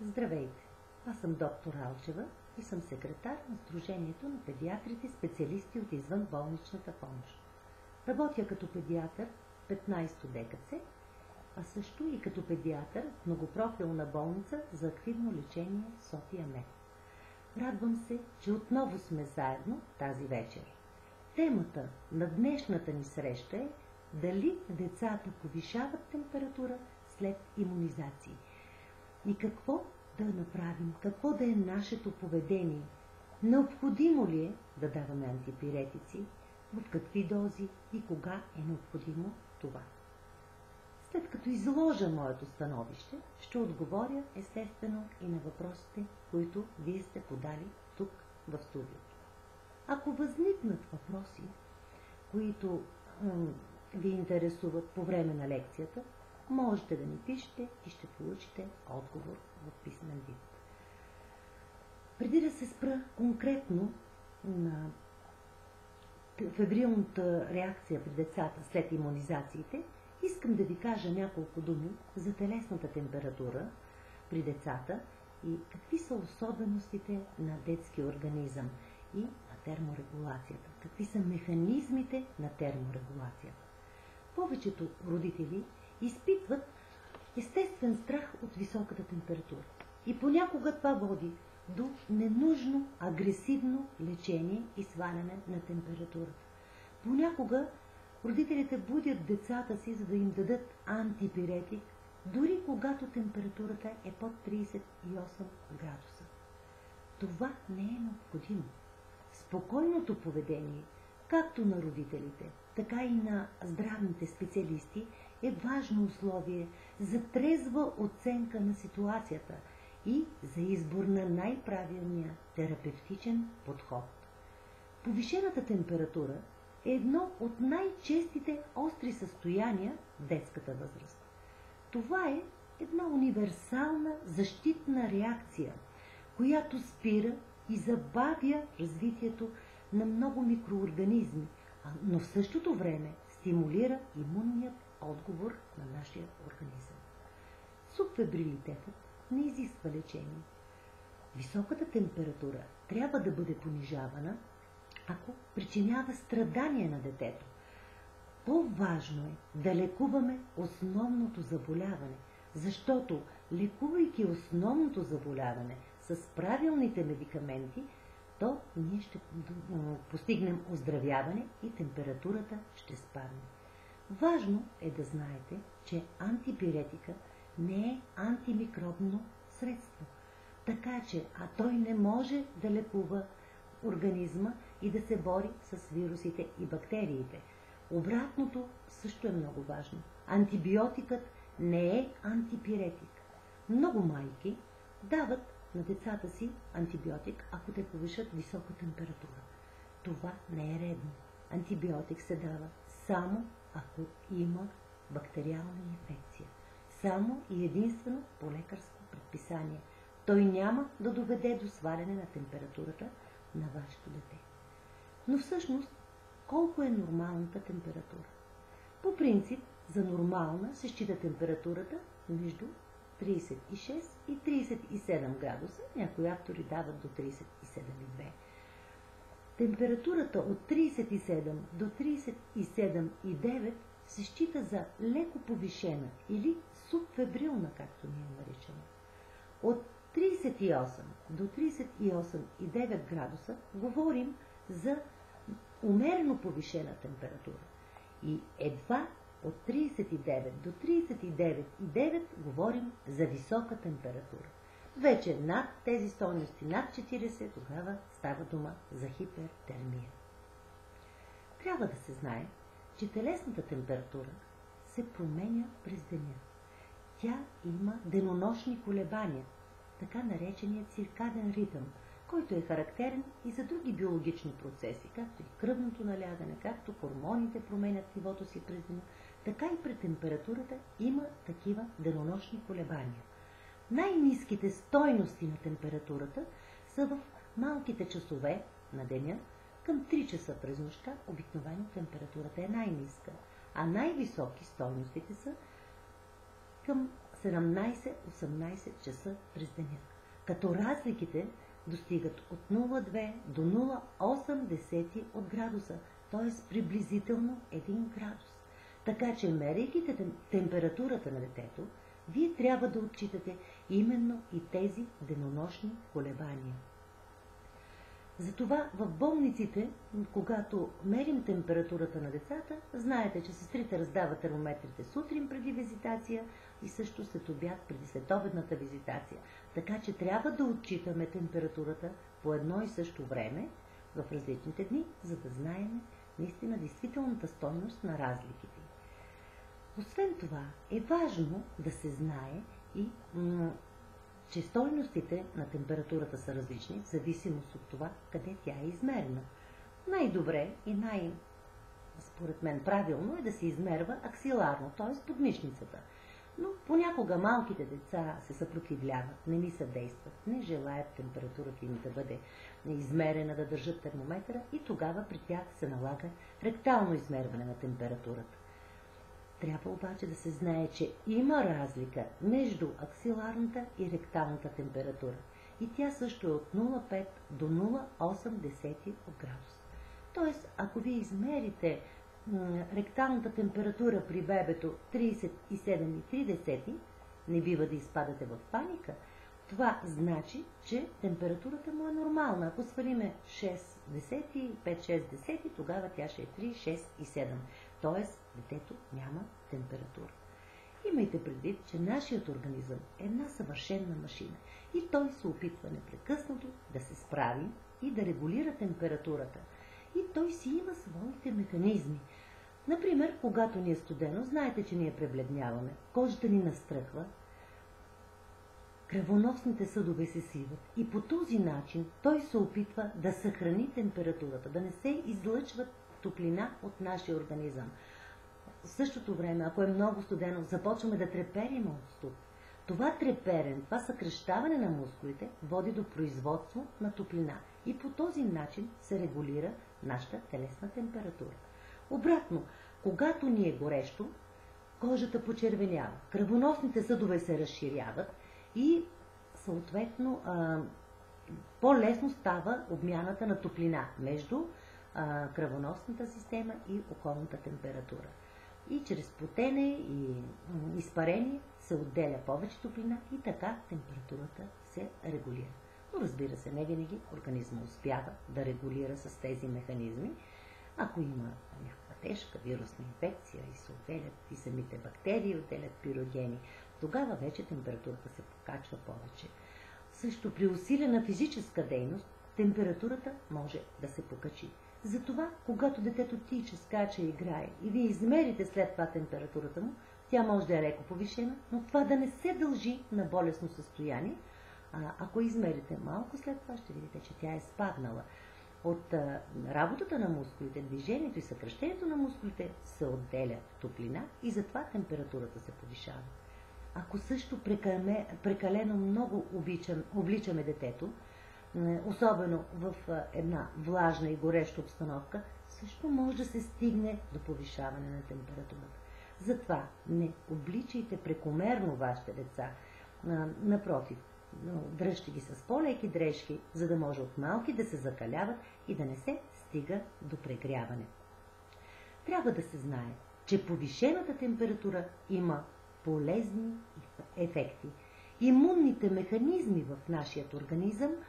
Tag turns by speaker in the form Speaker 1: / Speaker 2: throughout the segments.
Speaker 1: Здравейте! Аз съм доктор Алчева и съм секретар на Сдружението на педиатрите специалисти от извън болничната помощ. Работя като педиатър 15-то ДКЦ, а също и като педиатър в многопрофилна болница за активно лечение София Мед. Радвам се, че отново сме заедно тази вечер. Темата на днешната ни среща е дали децата повишават температура след иммунизации и какво да направим, какво да е нашето поведение. Необходимо ли е да даваме антипиретици, в какви дози и кога е необходимо това. След като изложа моето становище, ще отговоря естествено и на въпросите, които вие сте подали тук в студиото. Ако възникнат въпроси, които ви интересуват по време на лекцията, можете да ми пишете и ще получите отговор в писмен вид. Преди да се спра конкретно на фебрилната реакция при децата след иммунизациите, искам да ви кажа няколко думи за телесната температура при децата и какви са особеностите на детския организъм и на терморегулацията, какви са механизмите на терморегулацията. Повечето родители изпитват естествен страх от високата температура. И понякога това води до ненужно агресивно лечение и сваляне на температурата. Понякога родителите будят децата си, за да им дадат антипиретик, дори когато температурата е под 38 градуса. Това не е необходимо. Спокойното поведение, както на родителите, така и на здравните специалисти, е важно условие за трезва оценка на ситуацията и за избор на най-правилния терапевтичен подход. Повишената температура е едно от най-честите остри състояния в детската възраст. Това е една универсална защитна реакция, която спира и забавя развитието на много микроорганизми, но в същото време стимулира имунният отговор на нашия организъм. Субфебрилитетът не изисква лечение. Високата температура трябва да бъде понижавана, ако причинява страдание на детето. По-важно е да лекуваме основното заболяване, защото лекувайки основното заболяване с правилните медикаменти, то ние ще постигнем оздравяване и температурата ще спадне. Важно е да знаете, че антипиретика не е антимикробно средство. Така че, а той не може да лекува организма и да се бори с вирусите и бактериите. Обратното също е много важно. Антибиотикът не е антипиретик. Много майки дават на децата си антибиотик, ако те повишат висока температура. Това не е редно. Антибиотик се дава само ако има бактериална инфекция. Само и единствено по лекарско предписание. Той няма да доведе до сваляне на температурата на вашето дете. Но всъщност, колко е нормалната температура? По принцип, за нормална се счита температурата между 36 и 37 градуса. Някои автори дават до 37,2. Температурата от 37 до 37,9 се счита за леко повишена или субфебрилна, както ние наричаме. От 38 до 38,9 градуса говорим за умерено повишена температура. И едва от 39 до 39,9 говорим за висока температура. Вече над тези стойности, над 40, тогава става дума за хипертермия. Трябва да се знае, че телесната температура се променя през деня. Тя има денонощни колебания, така наречения циркаден ритъм, който е характерен и за други биологични процеси, както и кръвното налягане, както хормоните променят нивото си през деня, така и при температурата има такива денонощни колебания. Най-низките стойности на температурата са в малките часове на деня, към 3 часа през нощта обикновено температурата е най-ниска, а най-високи стойностите са към 17-18 часа през деня. Като разликите достигат от 0,2 до 0,8 от градуса, т.е. приблизително 1 градус. Така че, мерейки температурата на детето, вие трябва да отчитате именно и тези денонощни колебания. Затова в болниците, когато мерим температурата на децата, знаете, че сестрите раздават термометрите сутрин преди визитация и също след обяд преди следобедната визитация. Така че трябва да отчитаме температурата по едно и също време в различните дни, за да знаем наистина действителната стойност на разликите. Освен това е важно да се знае и че стойностите на температурата са различни в зависимост от това къде тя е измерена. Най-добре и най- според мен правилно е да се измерва аксиларно, т.е. под мишницата. Но понякога малките деца се съпротивляват, не ми съдействат, не желаят температурата им да бъде измерена, да държат термометъра и тогава при тях се налага ректално измерване на температурата. Трябва обаче да се знае, че има разлика между аксиларната и ректалната температура. И тя също е от 0,5 до 0,8 от градус. Тоест, ако вие измерите ректалната температура при бебето 37,3, не бива да изпадате в паника, това значи, че температурата му е нормална. Ако свалиме 6 десети, 5-6 десети, тогава тя ще е 3, 6 и 7 т.е. детето няма температура. Имайте предвид, че нашият организъм е една съвършенна машина и той се опитва непрекъснато да се справи и да регулира температурата. И той си има своите механизми. Например, когато ни е студено, знаете, че ние пребледняваме, кожата ни настръхва, кръвоносните съдове се сиват и по този начин той се опитва да съхрани температурата, да не се излъчват топлина от нашия организъм. В същото време, ако е много студено, започваме да треперим от студ. Това треперен, това съкрещаване на мускулите води до производство на топлина и по този начин се регулира нашата телесна температура. Обратно, когато ни е горещо, кожата почервенява, кръвоносните съдове се разширяват и съответно по-лесно става обмяната на топлина между кръвоносната система и околната температура. И чрез потене и изпарение се отделя повече топлина и така температурата се регулира. Но разбира се, не винаги организма успява да регулира с тези механизми. Ако има някаква тежка вирусна инфекция и се отделят и самите бактерии, отделят пирогени, тогава вече температурата се покачва повече. Също при усилена физическа дейност температурата може да се покачи. Затова, когато детето тича, скача и играе и вие измерите след това температурата му, тя може да е леко повишена, но това да не се дължи на болесно състояние. А ако измерите малко след това, ще видите, че тя е спаднала. От а, работата на мускулите, движението и съкръщението на мускулите се отделя топлина и затова температурата се повишава. Ако също прекалено много обличаме детето, особено в една влажна и гореща обстановка, също може да се стигне до повишаване на температурата. Затова не обличайте прекомерно вашите деца. Напротив, дръжте ги с по-леки дрежки, за да може от малки да се закаляват и да не се стига до прегряване. Трябва да се знае, че повишената температура има полезни ефекти. Имунните механизми в нашия организъм –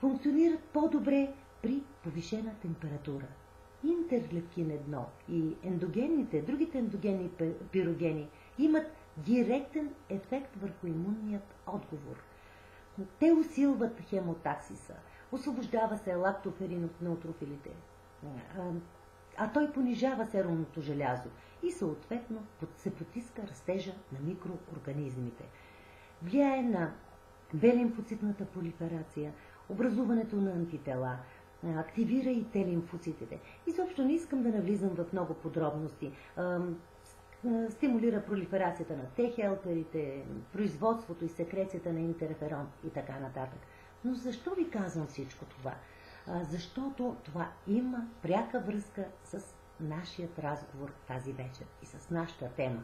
Speaker 1: функционират по-добре при повишена температура. Интерлевкин 1 и ендогенните, другите ендогенни пирогени имат директен ефект върху имунният отговор. Те усилват хемотаксиса, освобождава се лактоферин от неутрофилите, а той понижава серумното желязо и съответно се потиска растежа на микроорганизмите. Влияе на белимфоцитната пролиферация, образуването на антитела, активира и те. Изобщо не искам да навлизам в много подробности. Стимулира пролиферацията на Т-хелперите, производството и секрецията на интерферон и така нататък. Но защо ви казвам всичко това? Защото това има пряка връзка с нашият разговор тази вечер и с нашата тема.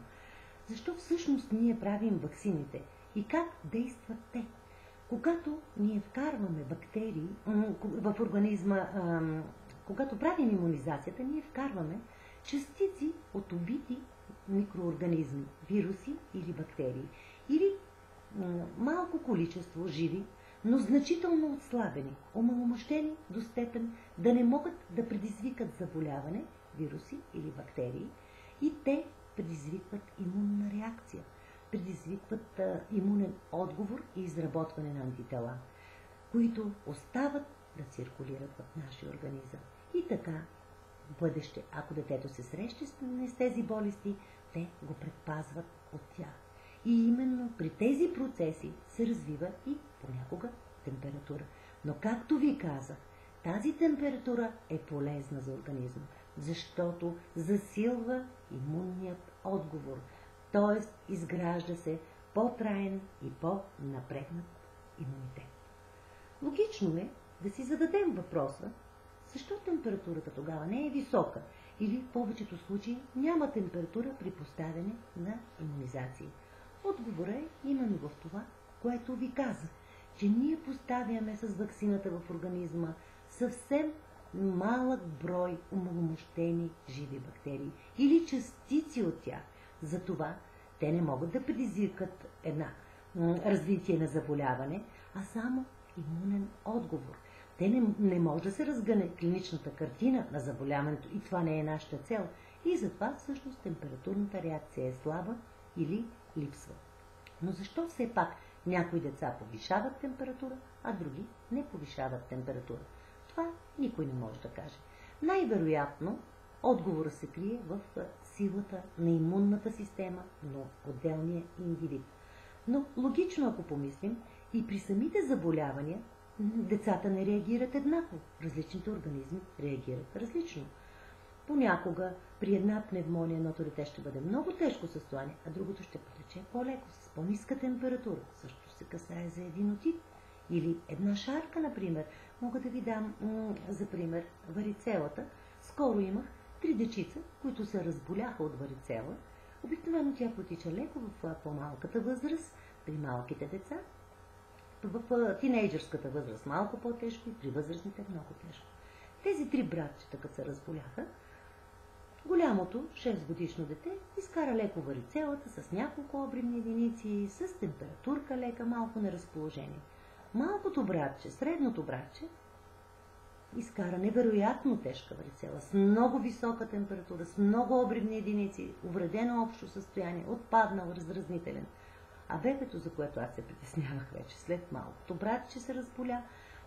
Speaker 1: защо всъщност ние правим ваксините и как действат те. Когато ние вкарваме бактерии в организма, когато правим иммунизацията, ние вкарваме частици от убити микроорганизми, вируси или бактерии, или малко количество живи, но значително отслабени, омаломощени до степен да не могат да предизвикат заболяване, вируси или бактерии, и те предизвикват имунна реакция, предизвикват имунен отговор и изработване на антитела, които остават да циркулират в нашия организъм. И така, в бъдеще, ако детето се среща с тези болести, те го предпазват от тях. И именно при тези процеси се развива и понякога температура. Но както ви казах, тази температура е полезна за организма, защото засилва имунният отговор, т.е. изгражда се по-траен и по-напрегнат имунитет. Логично е да си зададем въпроса, защо температурата тогава не е висока или в повечето случаи няма температура при поставяне на иммунизации. Отговорът е именно в това, което ви казах, че ние поставяме с вакцината в организма съвсем малък брой умаломощени живи бактерии или частици от тях. Затова те не могат да предизвикат една развитие на заболяване, а само имунен отговор. Те не, не може да се разгъне клиничната картина на заболяването и това не е нашата цел. И затова всъщност температурната реакция е слаба или липсва. Но защо все пак някои деца повишават температура, а други не повишават температура? Това никой не може да каже. Най-вероятно отговора се крие в силата на имунната система на отделния индивид. Но логично, ако помислим, и при самите заболявания децата не реагират еднакво. Различните организми реагират различно. Понякога при една пневмония едното дете ще бъде много тежко състояние, а другото ще потече по-леко, с по-ниска температура. Също се касае за един отит. Или една шарка, например. Мога да ви дам за пример варицелата. Скоро имах три дечица, които се разболяха от варицела. Обикновено тя потича леко в по-малката възраст, при малките деца, в тинейджърската възраст малко по-тежко и при възрастните много тежко. Тези три братчета, като се разболяха, голямото 6 годишно дете изкара леко варицелата с няколко обривни единици, с температурка лека, малко неразположение. Малкото братче, средното братче, изкара невероятно тежка варицела, с много висока температура, с много обривни единици, увредено общо състояние, отпаднал, разразнителен – а бебето, за което аз се притеснявах вече след малкото братче се разболя,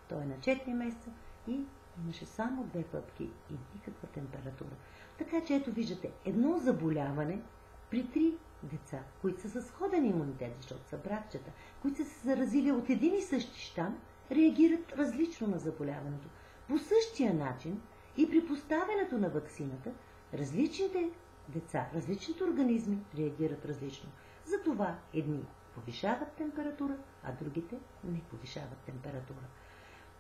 Speaker 1: той е на 4 месеца и имаше само две пъпки и никаква температура. Така че ето виждате, едно заболяване при три деца, които са с сходен имунитет, защото са братчета, които са се заразили от един и същи щам, реагират различно на заболяването. По същия начин и при поставянето на вакцината, различните деца, различните организми реагират различно. Затова едни повишават температура, а другите не повишават температура.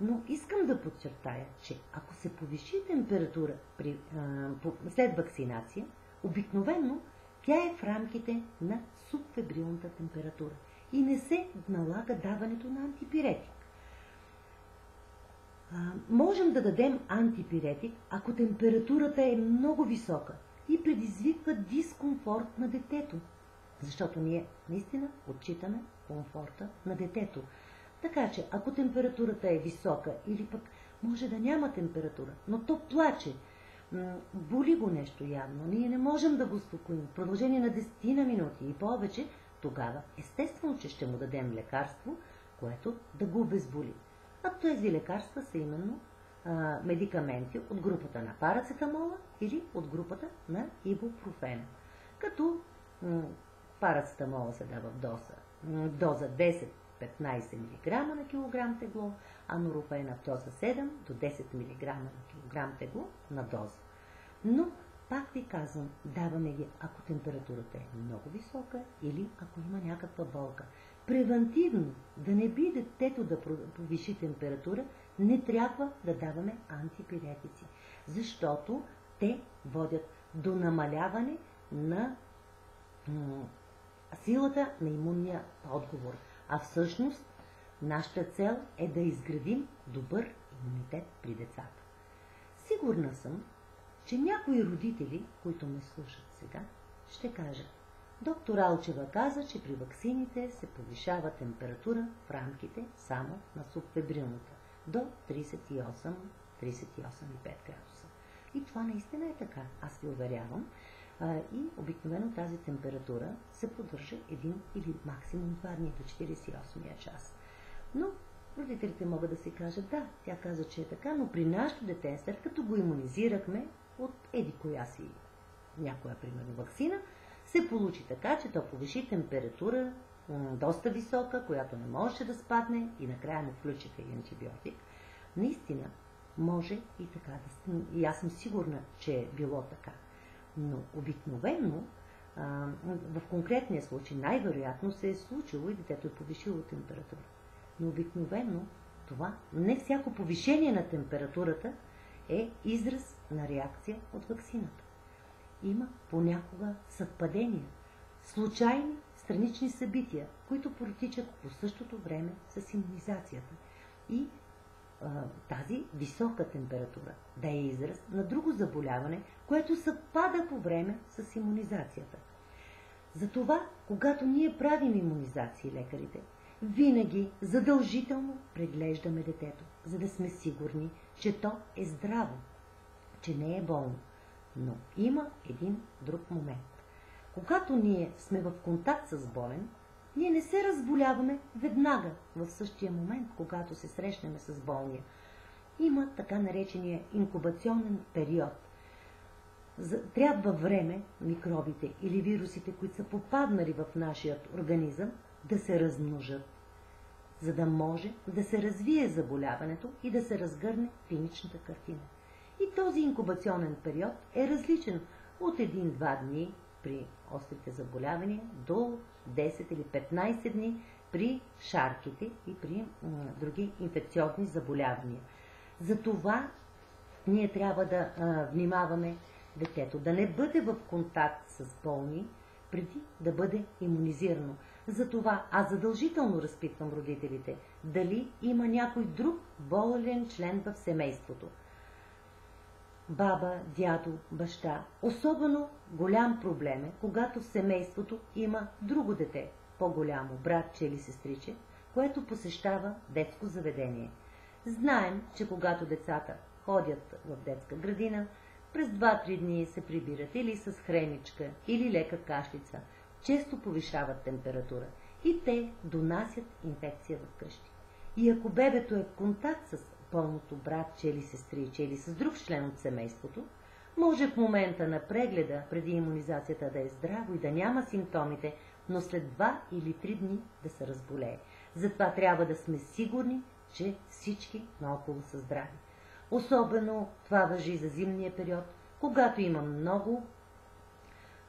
Speaker 1: Но искам да подчертая, че ако се повиши температура при, а, след вакцинация, обикновено тя е в рамките на субфебрилната температура и не се налага даването на антипиретик. Можем да дадем антипиретик, ако температурата е много висока и предизвиква дискомфорт на детето, защото ние наистина отчитаме комфорта на детето. Така че, ако температурата е висока или пък може да няма температура, но то плаче, боли го нещо явно, ние не можем да го успокоим в продължение на 10 на минути и повече, тогава естествено, че ще му дадем лекарство, което да го обезболи. А тези лекарства са именно а, медикаменти от групата на парацетамола или от групата на ибупрофена. Като Парацетамола се дава в доза, доза 10-15 мг на килограм тегло, а норофена в доза 7 до 10 мг на килограм тегло на доза. Но, пак ви казвам, даваме ги, ако температурата е много висока или ако има някаква болка. Превентивно, да не би детето да повиши температура, не трябва да даваме антипиретици, защото те водят до намаляване на силата на имунния отговор. А всъщност нашата цел е да изградим добър имунитет при децата. Сигурна съм, че някои родители, които ме слушат сега, ще кажат. Доктор Алчева каза, че при ваксините се повишава температура в рамките само на субфебрилната до 38-38,5 градуса. И това наистина е така, аз ви уверявам. И обикновено тази температура се поддържа един или максимум два дни до 48 час. Но родителите могат да си кажат, да, тя каза, че е така, но при нашето дете, след като го иммунизирахме от еди коя си някоя, примерно, вакцина, се получи така, че то повиши температура доста висока, която не можеше да спадне и накрая му включиха и антибиотик. Наистина, може и така да И аз съм сигурна, че е било така. Но обикновено, в конкретния случай, най-вероятно се е случило и детето е повишило температура. Но обикновено това, не всяко повишение на температурата е израз на реакция от вакцината. Има понякога съвпадения, случайни странични събития, които протичат по същото време с иммунизацията. И а, тази висока температура да е израз на друго заболяване, което съвпада по време с иммунизацията. Затова, когато ние правим иммунизации, лекарите, винаги задължително преглеждаме детето, за да сме сигурни, че то е здраво, че не е болно. Но има един друг момент. Когато ние сме в контакт с болен, ние не се разболяваме веднага в същия момент, когато се срещнем с болния. Има така наречения инкубационен период. Трябва време микробите или вирусите, които са попаднали в нашия организъм, да се размножат, за да може да се развие заболяването и да се разгърне клиничната картина. И този инкубационен период е различен от 1-2 дни при острите заболявания до 10 или 15 дни при шарките и при други инфекциозни заболявания. Затова ние трябва да а, внимаваме детето да не бъде в контакт с болни, преди да бъде иммунизирано. Затова аз задължително разпитвам родителите, дали има някой друг болен член в семейството баба, дядо, баща. Особено голям проблем е, когато в семейството има друго дете, по-голямо, братче или сестриче, което посещава детско заведение. Знаем, че когато децата ходят в детска градина, през 2-3 дни се прибират или с хреничка, или лека кашлица, често повишават температура и те донасят инфекция в къщи. И ако бебето е в контакт с пълното братче или сестриче или с друг член от семейството, може в момента на прегледа преди иммунизацията да е здраво и да няма симптомите, но след 2 или 3 дни да се разболее. Затова трябва да сме сигурни, че всички наоколо са здрави. Особено това въжи за зимния период, когато има много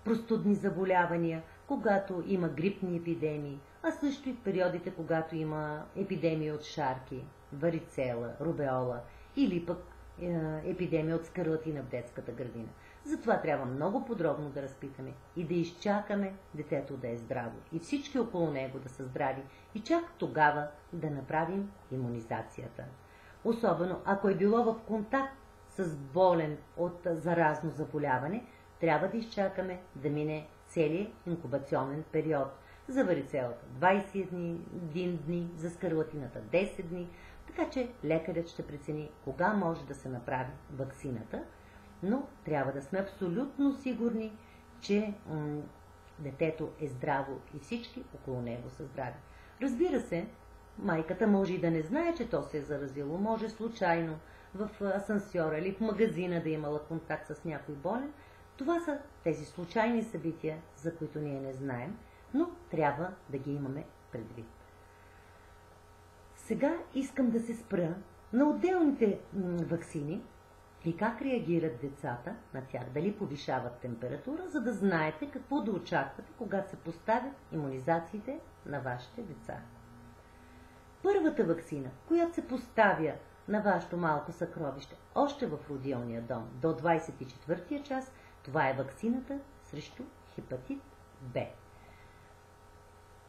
Speaker 1: простудни заболявания, когато има грипни епидемии, а също и в периодите, когато има епидемии от шарки, варицела, рубеола или пък е, епидемия от скарлатина в детската градина. Затова трябва много подробно да разпитаме и да изчакаме детето да е здраво и всички около него да са здрави и чак тогава да направим иммунизацията. Особено ако е било в контакт с болен от заразно заболяване, трябва да изчакаме да мине целият инкубационен период. За варицелата 21 дни, за скарлатината 10 дни, така че лекарят ще прецени кога може да се направи вакцината, но трябва да сме абсолютно сигурни, че детето е здраво и всички около него са здрави. Разбира се, майката може и да не знае, че то се е заразило, може случайно в асансьора или в магазина да е имала контакт с някой болен. Това са тези случайни събития, за които ние не знаем, но трябва да ги имаме предвид. Сега искам да се спра на отделните вакцини и как реагират децата на тях, дали повишават температура, за да знаете какво да очаквате, когато се поставят иммунизациите на вашите деца. Първата вакцина, която се поставя на вашето малко съкровище, още в родилния дом, до 24 час, това е вакцината срещу хепатит Б.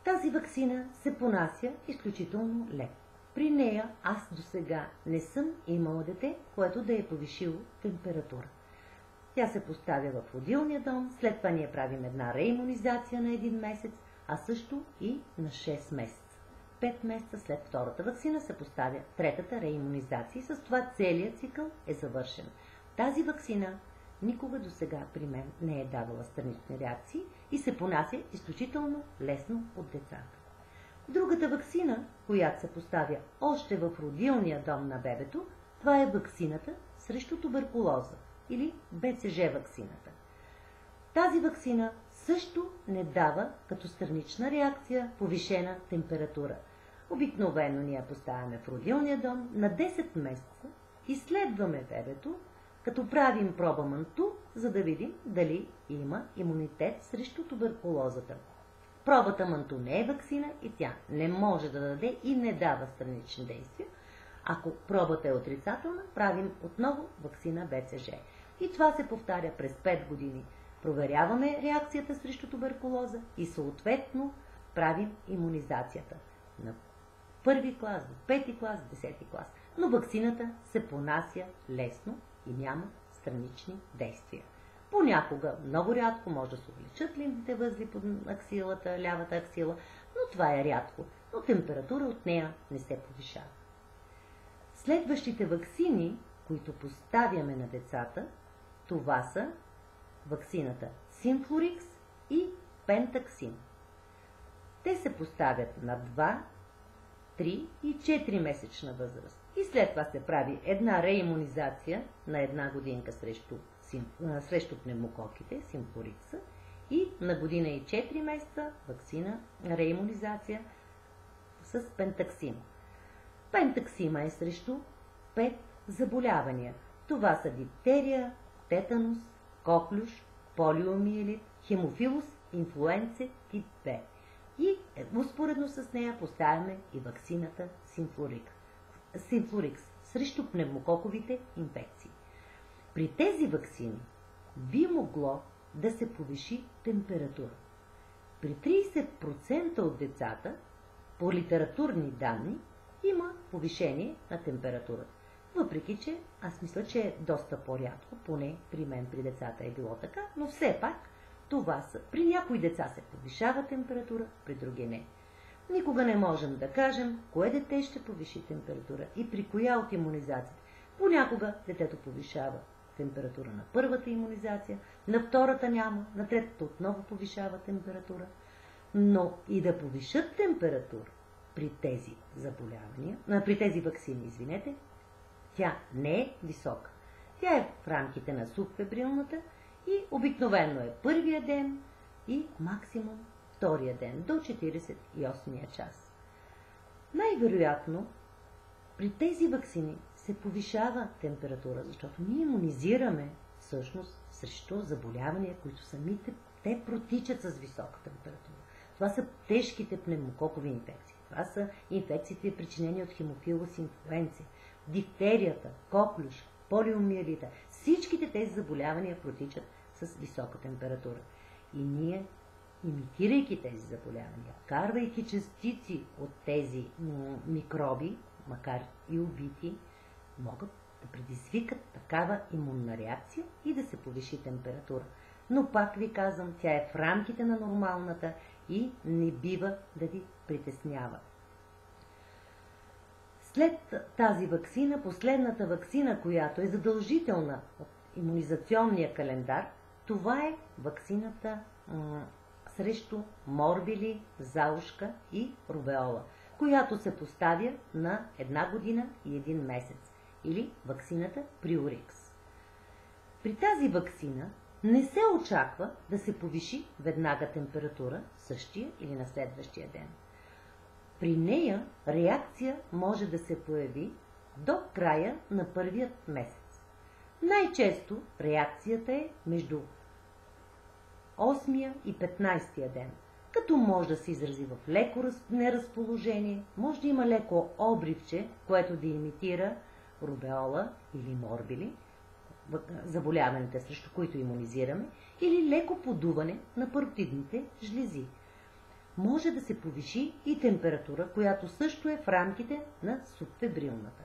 Speaker 1: Тази вакцина се понася изключително леко. При нея аз до сега не съм имала дете, което да е повишило температура. Тя се поставя в родилния дом, след това ние правим една реимунизация на един месец, а също и на 6 месеца. 5 месеца след втората вакцина се поставя третата реимунизация и с това целият цикъл е завършен. Тази вакцина никога до сега при мен не е давала странични реакции и се понася изключително лесно от децата. Другата вакцина, която се поставя още в родилния дом на бебето, това е вакцината срещу туберкулоза или БЦЖ вакцината. Тази вакцина също не дава като странична реакция повишена температура. Обикновено ние поставяме в родилния дом на 10 месеца, изследваме бебето, като правим проба манту, за да видим дали има имунитет срещу туберкулозата. Пробата манту не е вакцина и тя не може да даде и не дава странични действия. Ако пробата е отрицателна, правим отново вакцина БЦЖ. И това се повтаря през 5 години. Проверяваме реакцията срещу туберкулоза и съответно правим иммунизацията на първи клас, до пети клас, десети клас. Но вакцината се понася лесно и няма странични действия. Понякога, много рядко, може да се увеличат лимфите възли под аксилата, лявата аксила, но това е рядко, но температура от нея не се повишава. Следващите вакцини, които поставяме на децата, това са вакцината Синфлорикс и Пентаксин. Те се поставят на 2, 3 и 4 месечна възраст. И след това се прави една реимунизация на една годинка срещу, срещу пневмококите, симфлорикса, и на година и 4 месеца вакцина, реимунизация с пентаксим. Пентаксима е срещу 5 заболявания. Това са диптерия, тетанус, коклюш, полиомиелит, хемофилус, инфлуенция тип Б. И успоредно с нея поставяме и вакцината. Синфлорикс срещу пневмококовите инфекции. При тези вакцини би могло да се повиши температура. При 30% от децата, по литературни данни, има повишение на температурата. Въпреки, че аз мисля, че е доста по-рядко, поне при мен, при децата е било така, но все пак това са. При някои деца се повишава температура, при други не. Никога не можем да кажем, кое дете ще повиши температура и при коя от иммунизациите. Понякога детето повишава температура на първата иммунизация, на втората няма, на третата отново повишава температура. Но и да повишат температура при тези заболявания, при тези вакцини, извинете, тя не е висока. Тя е в рамките на субфебрилната и обикновено е първия ден и максимум втория ден до 48-я час. Най-вероятно при тези вакцини се повишава температура, защото ние иммунизираме всъщност срещу заболявания, които самите те протичат с висока температура. Това са тежките пневмококови инфекции. Това са инфекциите, причинени от хемофилус инфлуенция дифтерията, коклюш, полиомиелита, всичките тези заболявания протичат с висока температура. И ние, имитирайки тези заболявания, карвайки частици от тези микроби, макар и убити, могат да предизвикат такава имунна реакция и да се повиши температура. Но пак ви казвам, тя е в рамките на нормалната и не бива да ви притеснява. След тази вакцина, последната вакцина, която е задължителна от иммунизационния календар, това е вакцината срещу морбили, заушка и рубеола, която се поставя на една година и един месец, или вакцината Приорикс. При тази вакцина не се очаква да се повиши веднага температура същия или на следващия ден. При нея реакция може да се появи до края на първият месец. Най-често реакцията е между 8 и 15 ден, като може да се изрази в леко неразположение, може да има леко обривче, което да имитира рубеола или морбили, заболяваните, срещу които иммунизираме, или леко подуване на партидните жлези. може да се повиши и температура, която също е в рамките на субфебрилната.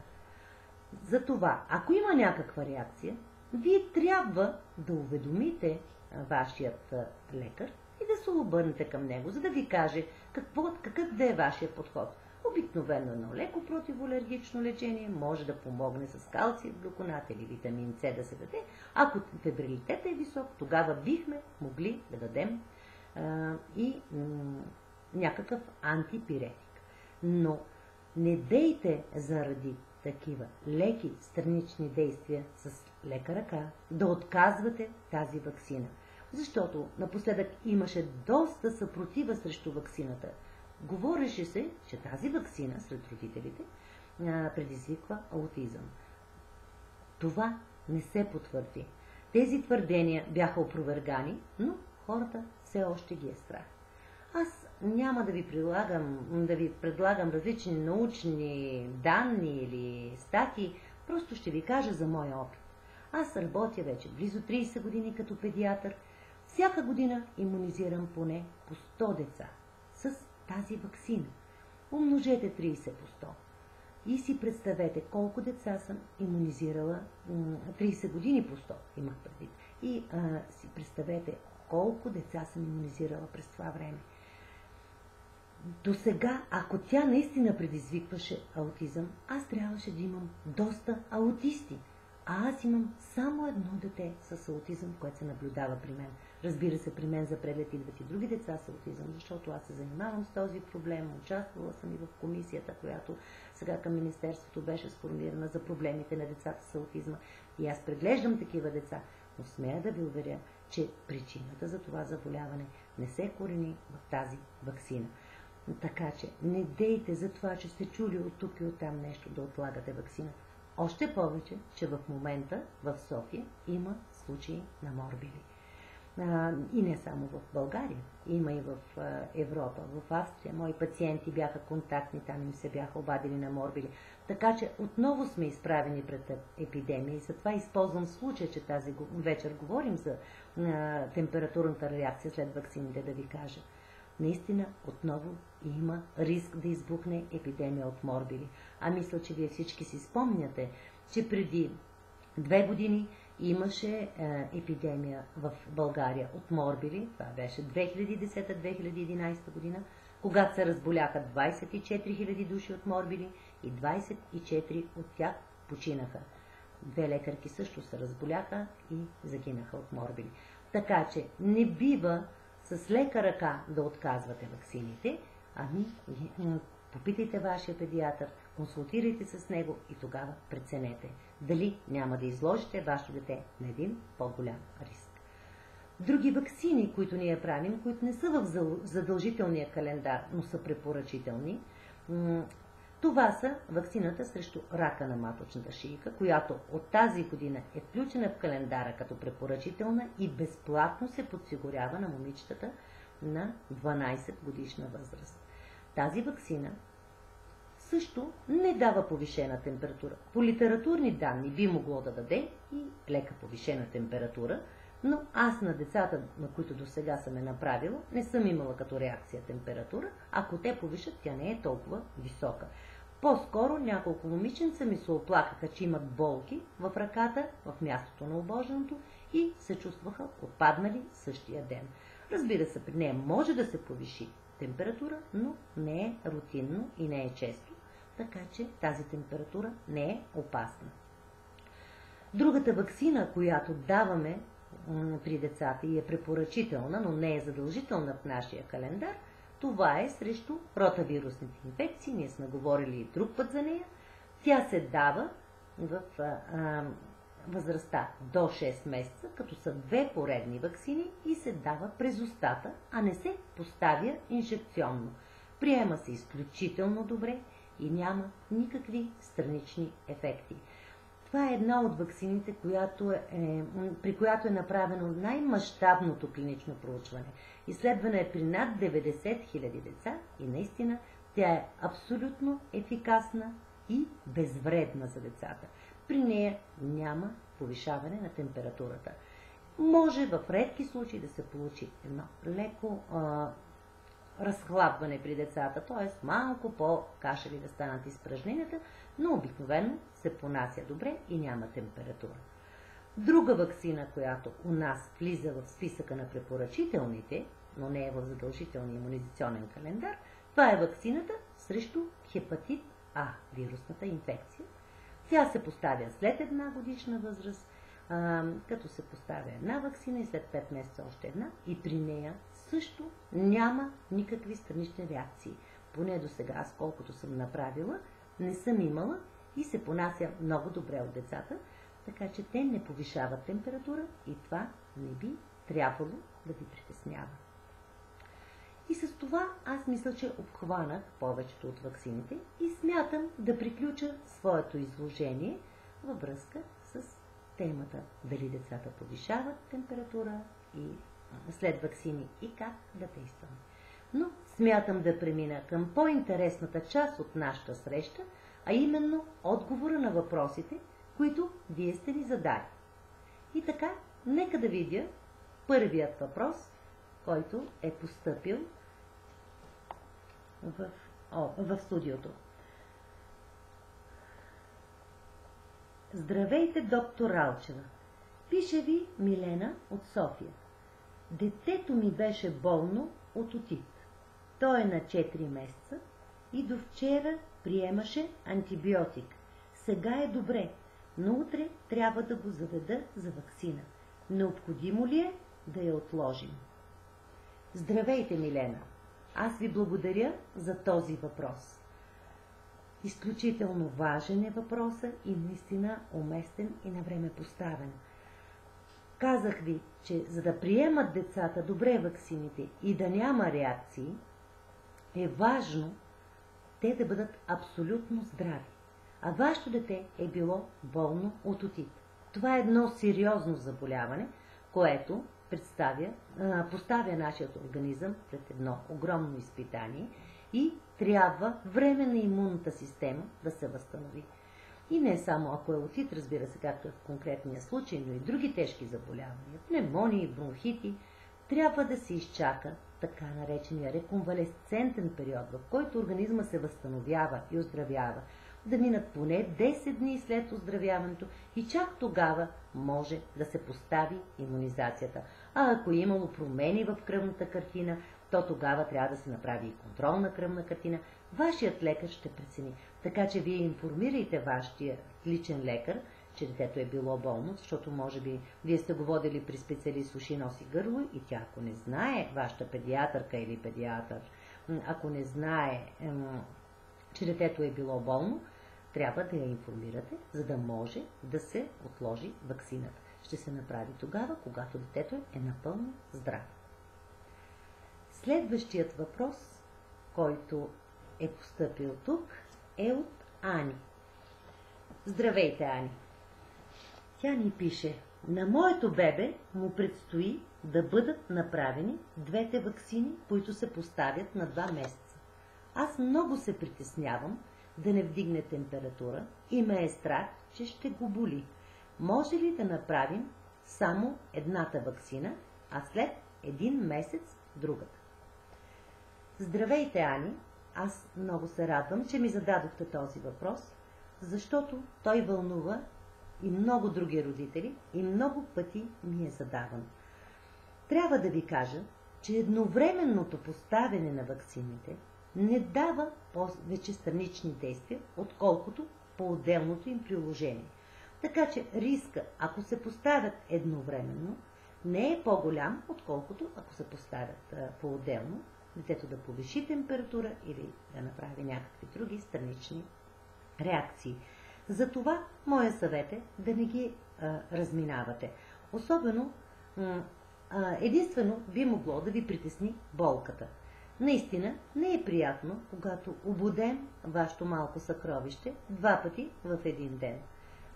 Speaker 1: Затова, ако има някаква реакция, вие трябва да уведомите вашият лекар и да се обърнете към него, за да ви каже какво, какъв да е вашия подход. Обикновено едно леко противоалергично лечение може да помогне с калциев глюконат или витамин С да се даде. Ако фебрилитетът е висок, тогава бихме могли да дадем а, и някакъв антипиретик. Но не дейте заради такива леки странични действия с лека ръка да отказвате тази вакцина. Защото напоследък имаше доста съпротива срещу вакцината. Говореше се, че тази вакцина сред родителите предизвиква аутизъм. Това не се потвърди. Тези твърдения бяха опровергани, но хората все още ги е страх. Аз няма да ви предлагам, да ви предлагам различни научни данни или статии, просто ще ви кажа за моя опит. Аз работя вече близо 30 години като педиатър. Всяка година иммунизирам поне по 100 деца с тази вакцина. Умножете 30 по 100. И си представете колко деца съм иммунизирала 30 години по 100, имах предвид. И а, си представете колко деца съм иммунизирала през това време. До сега, ако тя наистина предизвикваше аутизъм, аз трябваше да имам доста аутисти. А аз имам само едно дете с аутизъм, което се наблюдава при мен. Разбира се, при мен за преглед идват и други деца с аутизъм, защото аз се занимавам с този проблем. Участвала съм и в комисията, която сега към Министерството беше сформирана за проблемите на децата с аутизма. И аз преглеждам такива деца. Но смея да ви уверя, че причината за това заболяване не се корени в тази вакцина. Така че не дейте за това, че сте чули от тук и от там нещо да отлагате вакцина. Още повече, че в момента в София има случаи на морбили. А, и не само в България, има и в а, Европа, в Австрия. Мои пациенти бяха контактни, там им се бяха обадили на морбили. Така че отново сме изправени пред епидемия и затова използвам случая, че тази вечер говорим за а, температурната реакция след вакцините, да ви кажа наистина отново има риск да избухне епидемия от морбили. А мисля, че вие всички си спомняте, че преди две години имаше е, епидемия в България от морбили. Това беше 2010-2011 година, когато се разболяха 24 000 души от морбили и 24 от тях починаха. Две лекарки също се разболяха и загинаха от морбили. Така че не бива с лека ръка да отказвате ваксините, ами попитайте вашия педиатър, консултирайте с него и тогава преценете дали няма да изложите вашето дете на един по-голям риск. Други вакцини, които ние правим, които не са в задължителния календар, но са препоръчителни, това са вакцината срещу рака на маточната шийка, която от тази година е включена в календара като препоръчителна и безплатно се подсигурява на момичетата на 12 годишна възраст. Тази вакцина също не дава повишена температура. По литературни данни би могло да даде и лека повишена температура, но аз на децата, на които до сега съм е направила, не съм имала като реакция температура. Ако те повишат, тя не е толкова висока. По-скоро няколко момиченца ми се оплакаха, че имат болки в ръката, в мястото на обоженото и се чувстваха отпаднали същия ден. Разбира се, при нея може да се повиши температура, но не е рутинно и не е често, така че тази температура не е опасна. Другата вакцина, която даваме при децата и е препоръчителна, но не е задължителна в нашия календар, това е срещу ротавирусните инфекции. Ние сме говорили и друг път за нея. Тя се дава в възрастта до 6 месеца, като са две поредни вакцини и се дава през устата, а не се поставя инжекционно. Приема се изключително добре и няма никакви странични ефекти. Това е една от вакцините, която е, е, при която е направено най-мащабното клинично проучване. Изследване е при над 90 000 деца и наистина тя е абсолютно ефикасна и безвредна за децата. При нея няма повишаване на температурата. Може в редки случаи да се получи едно леко а, разхлабване при децата, т.е. малко по-кашели да станат изпражненията, но обикновено се понася добре и няма температура. Друга вакцина, която у нас влиза в списъка на препоръчителните, но не е в задължителния иммунизационен календар, това е вакцината срещу хепатит А, вирусната инфекция. Тя се поставя след една годишна възраст, като се поставя една вакцина и след 5 месеца още една и при нея също няма никакви странични реакции. Поне до сега, аз колкото съм направила, не съм имала и се понася много добре от децата, така че те не повишават температура и това не би трябвало да ви притеснява. И с това аз мисля, че обхванах повечето от ваксините и смятам да приключа своето изложение във връзка с темата дали децата повишават температура и след вакцини и как да действаме. Но смятам да премина към по-интересната част от нашата среща, а именно отговора на въпросите, които вие сте ни задали. И така, нека да видя първият въпрос, който е поступил в, о, в студиото. Здравейте, доктор Алчева! Пише ви Милена от София. Детето ми беше болно от отит. Той е на 4 месеца и до вчера приемаше антибиотик. Сега е добре, но утре трябва да го заведа за вакцина. Необходимо ли е да я отложим? Здравейте, Милена! Аз ви благодаря за този въпрос. Изключително важен е въпроса и наистина уместен и на поставен. Казах ви, че за да приемат децата добре ваксините и да няма реакции, е важно те да бъдат абсолютно здрави. А вашето дете е било болно от отит. Това е едно сериозно заболяване, което представя, поставя нашият организъм пред едно огромно изпитание и трябва време на имунната система да се възстанови. И не само ако е отит, разбира се, както е в конкретния случай, но и други тежки заболявания, пневмонии, бронхити, трябва да се изчака така наречения реконвалесцентен период, в който организма се възстановява и оздравява, да минат поне 10 дни след оздравяването и чак тогава може да се постави иммунизацията. А ако е имало промени в кръвната картина, то тогава трябва да се направи и контролна кръвна картина. Вашият лекар ще прецени. Така че вие информирайте вашия личен лекар, че детето е било болно, защото може би вие сте го водили при специалист уши, носи гърло и тя ако не знае, вашата педиатърка или педиатър, ако не знае, че детето е било болно, трябва да я информирате, за да може да се отложи вакцината. Ще се направи тогава, когато детето е напълно здраво. Следващият въпрос, който е поступил тук, е от Ани. Здравейте, Ани! Тя ни пише, на моето бебе му предстои да бъдат направени двете вакцини, които се поставят на два месеца. Аз много се притеснявам да не вдигне температура и ме е страх, че ще го боли. Може ли да направим само едната вакцина, а след един месец другата? Здравейте, Ани! Аз много се радвам, че ми зададохте този въпрос, защото той вълнува и много други родители и много пъти ми е задаван. Трябва да ви кажа, че едновременното поставяне на вакцините не дава повече странични действия, отколкото по отделното им приложение. Така че риска, ако се поставят едновременно, не е по-голям, отколкото ако се поставят по-отделно, детето да повиши температура или да направи някакви други странични реакции. Затова моя съвет е да не ги а, разминавате. Особено, а, единствено би могло да ви притесни болката. Наистина не е приятно, когато обудем вашето малко съкровище два пъти в един ден.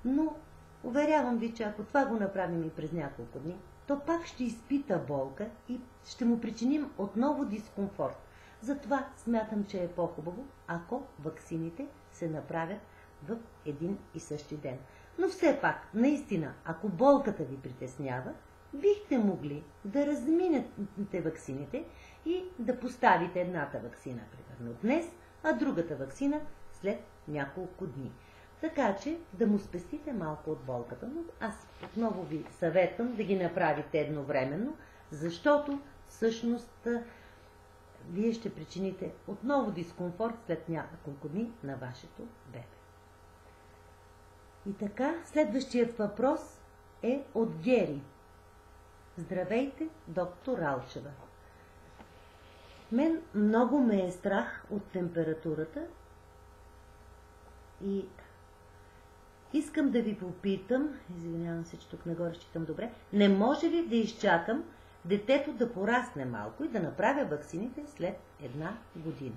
Speaker 1: Но, уверявам ви, че ако това го направим и през няколко дни, то пак ще изпита болка и ще му причиним отново дискомфорт. Затова смятам, че е по-хубаво, ако ваксините се направят в един и същи ден. Но все пак, наистина, ако болката ви притеснява, бихте могли да разминете ваксините и да поставите едната вакцина, примерно днес, а другата вакцина след няколко дни. Така че да му спестите малко от болката. Но аз отново ви съветвам да ги направите едновременно, защото всъщност вие ще причините отново дискомфорт след няколко дни на вашето бебе. И така, следващият въпрос е от Гери. Здравейте, доктор Алчева. Мен много ме е страх от температурата и искам да ви попитам, извинявам се, че тук нагоре считам добре, не може ли да изчакам детето да порасне малко и да направя ваксините след една година?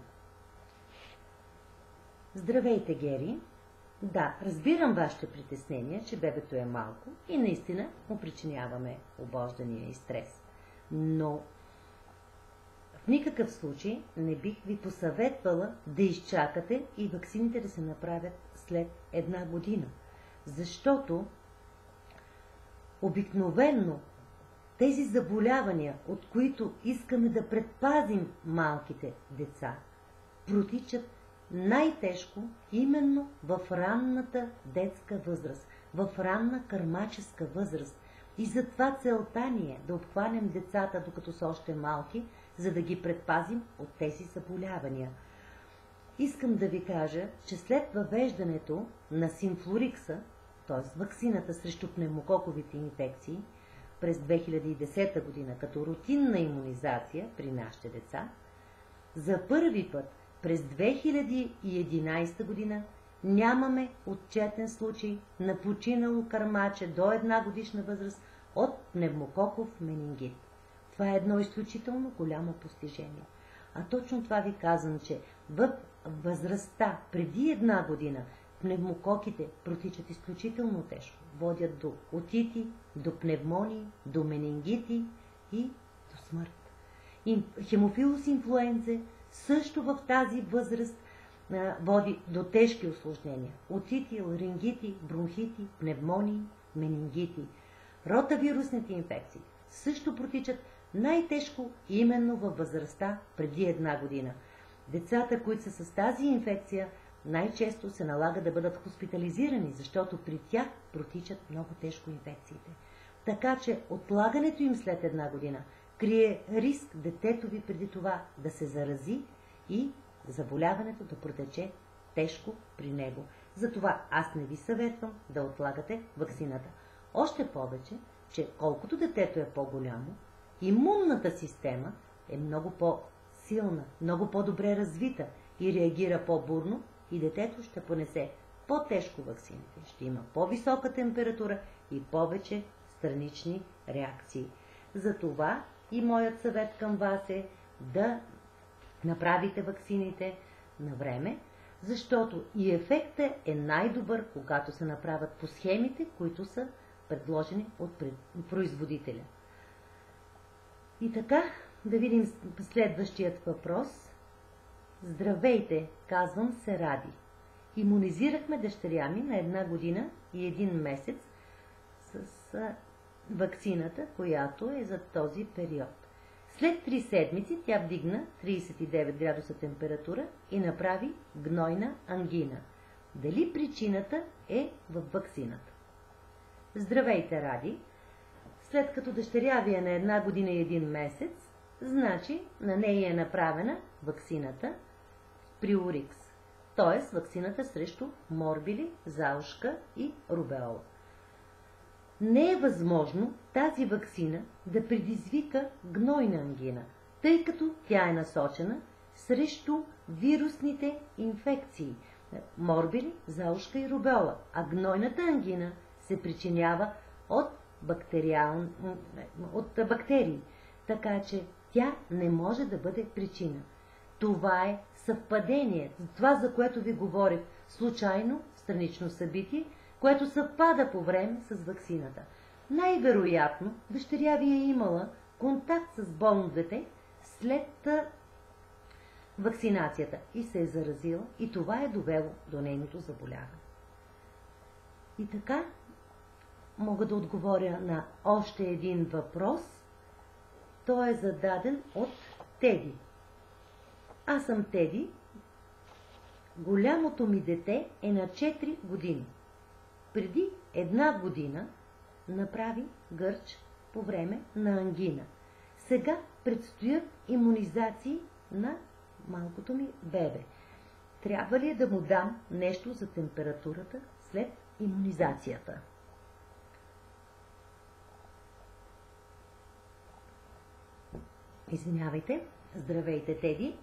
Speaker 1: Здравейте, Гери! Да, разбирам вашите притеснения, че бебето е малко и наистина му причиняваме обождания и стрес. Но в никакъв случай не бих ви посъветвала да изчакате и ваксините да се направят след една година. Защото обикновенно тези заболявания, от които искаме да предпазим малките деца, протичат най-тежко именно в ранната детска възраст, в ранна кърмаческа възраст. И затова целта ни е да обхванем децата, докато са още малки, за да ги предпазим от тези заболявания. Искам да ви кажа, че след въвеждането на симфлорикса, т.е. ваксината срещу пневмококовите инфекции, през 2010 година като рутинна иммунизация при нашите деца, за първи път през 2011 година нямаме отчетен случай на починало кърмаче до една годишна възраст от пневмококов менингит. Това е едно изключително голямо постижение. А точно това ви казвам, че в възрастта преди една година пневмококите протичат изключително тежко. Водят до отити, до пневмонии, до менингити и до смърт. Хемофилус инфлуензе също в тази възраст води до тежки осложнения. Отити, ларингити, бронхити, пневмонии, менингити. Ротавирусните инфекции също протичат най-тежко именно във възрастта преди една година. Децата, които са с тази инфекция, най-често се налага да бъдат хоспитализирани, защото при тях протичат много тежко инфекциите. Така че отлагането им след една година крие риск детето ви преди това да се зарази и заболяването да протече тежко при него. Затова аз не ви съветвам да отлагате вакцината. Още повече, че колкото детето е по-голямо, имунната система е много по-силна, много по-добре развита и реагира по-бурно и детето ще понесе по-тежко вакцините, ще има по-висока температура и повече странични реакции. Затова и моят съвет към вас е да направите ваксините на време, защото и ефектът е най-добър, когато се направят по схемите, които са предложени от производителя. И така, да видим следващият въпрос. Здравейте, казвам се Ради. Имунизирахме дъщеря ми на една година и един месец с вакцината, която е за този период. След три седмици тя вдигна 39 градуса температура и направи гнойна ангина. Дали причината е в вакцината? Здравейте, Ради! След като дъщеря ви е на една година и един месец, значи на нея е направена вакцината Приорикс, т.е. вакцината срещу морбили, заушка и рубеола не е възможно тази вакцина да предизвика гнойна ангина, тъй като тя е насочена срещу вирусните инфекции – морбили, заушка и рубеола, а гнойната ангина се причинява от, бактериал... от бактерии, така че тя не може да бъде причина. Това е съвпадение, това за което ви говорих, случайно странично събитие, което съвпада по време с ваксината. Най-вероятно дъщеря ви е имала контакт с болно след вакцинацията и се е заразила и това е довело до нейното заболяване. И така мога да отговоря на още един въпрос. Той е зададен от Теди. Аз съм Теди. Голямото ми дете е на 4 години. Преди една година направи гърч по време на ангина. Сега предстоят иммунизации на малкото ми бебе. Трябва ли да му дам нещо за температурата след иммунизацията? Извинявайте, здравейте, Теди.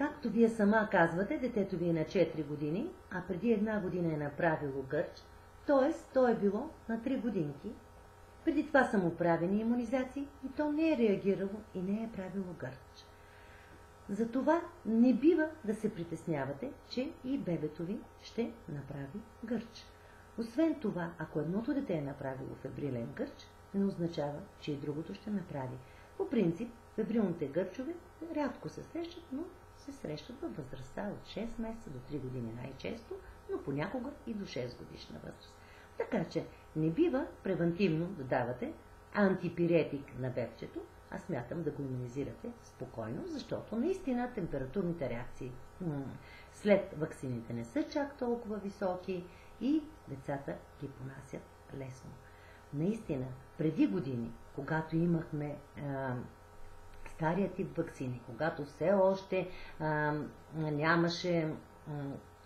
Speaker 1: Както вие сама казвате, детето ви е на 4 години, а преди една година е направило гърч, т.е. то е било на 3 годинки. Преди това са му правени иммунизации и то не е реагирало и не е правило гърч. Затова не бива да се притеснявате, че и бебето ви ще направи гърч. Освен това, ако едното дете е направило фебрилен гърч, не означава, че и другото ще направи. По принцип, фебрилните гърчове рядко се срещат, но се срещат във възрастта от 6 месеца до 3 години най-често, но понякога и до 6 годишна възраст. Така че не бива превентивно да давате антипиретик на бебчето, а смятам да го иммунизирате спокойно, защото наистина температурните реакции след ваксините не са чак толкова високи и децата ги понасят лесно. Наистина, преди години, когато имахме а, стария тип вакцини, когато все още а, нямаше а,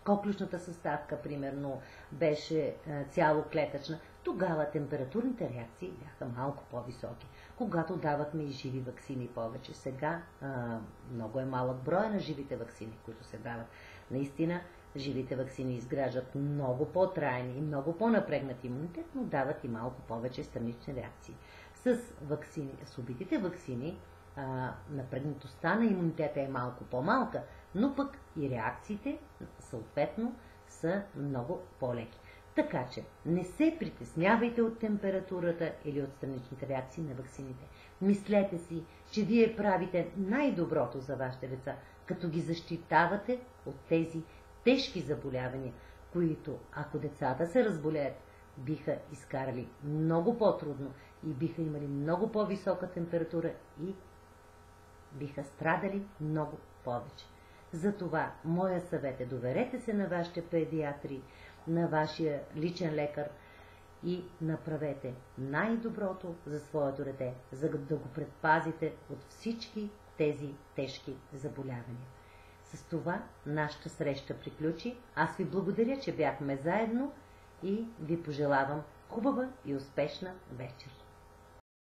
Speaker 1: коклюшната съставка, примерно, беше а, цяло клетъчна, тогава температурните реакции бяха малко по-високи. Когато давахме и живи вакцини повече, сега а, много е малък броя на живите вакцини, които се дават. Наистина, живите вакцини изграждат много по-трайни и много по-напрегнат имунитет, но дават и малко повече странични реакции. С, вакцини, с убитите вакцини а, напрегнатостта на имунитета е малко по-малка, но пък и реакциите съответно са много по-леки. Така че не се притеснявайте от температурата или от страничните реакции на вакцините. Мислете си, че вие правите най-доброто за вашите деца, като ги защитавате от тези тежки заболявания, които, ако децата се разболеят, биха изкарали много по-трудно и биха имали много по-висока температура и биха страдали много повече. Затова моя съвет е доверете се на вашите педиатри, на вашия личен лекар и направете най-доброто за своето дете, за да го предпазите от всички тези тежки заболявания. С това нашата среща приключи. Аз ви благодаря, че бяхме заедно и ви пожелавам хубава и успешна вечер.